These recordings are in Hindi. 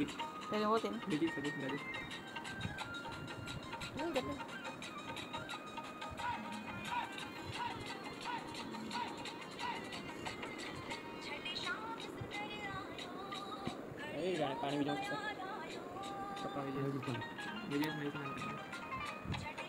bidik. Dari hotel. Bidik bidik bidik. Ini kan paling video. Kapal video. Video video.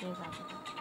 没咋个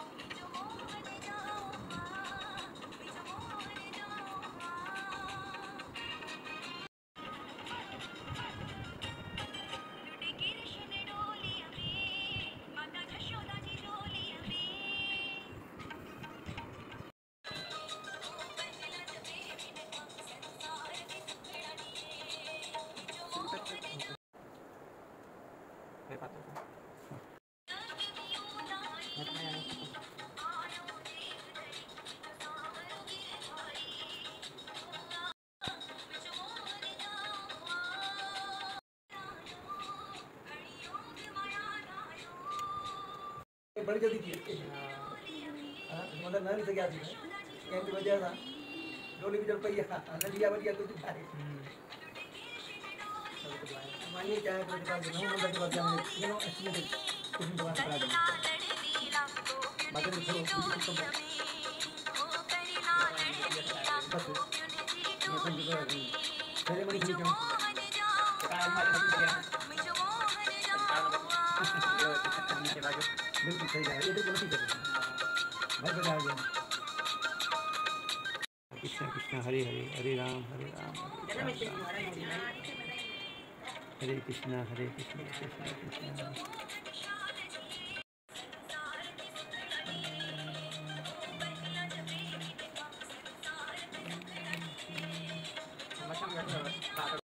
बड़ी जल्दी हाँ, मतलब नल से गया थी मैं कैंप की वजह था। डोली भी जब पहिया नलिया बढ़िया कुछ भाई मानिए क्या है प्रतिभा नहीं मतलब प्रतिभा क्या है। यू नो एस्टिमेटेड कुछ नहीं बात करा दो बातें नहीं छोड़ो कुछ कुछ बस। ये कुछ जो है मेरे मन की क्यों। बिल्कुल सही है ये तो गलती कर भाई बजा गया कृष्ण कृष्ण हरे हरे हरे राम हरे राम हरे कृष्ण हरे कृष्ण कृष्ण कृष्ण.